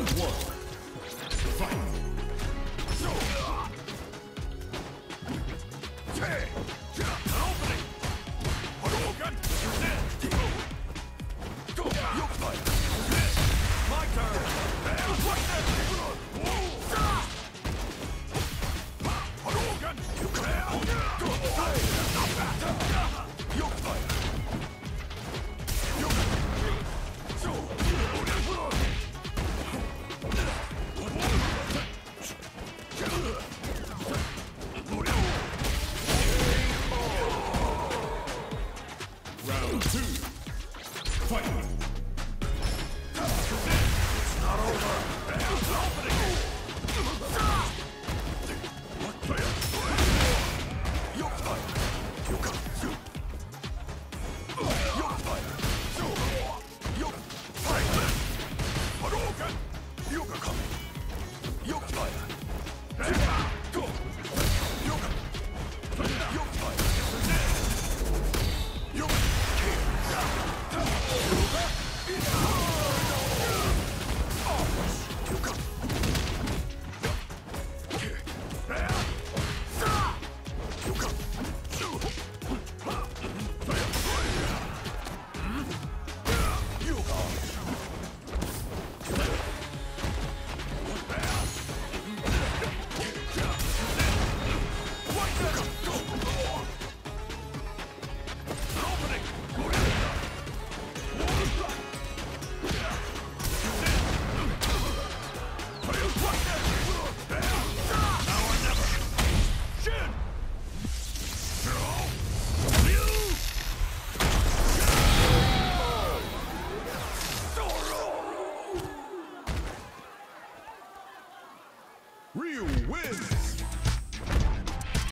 Round one. Fight. Round two. Fight. It's not over. It's opening. What the hell? You're fine. You got you. You're fine. You're fine. Hadouken. You got Ryu wins!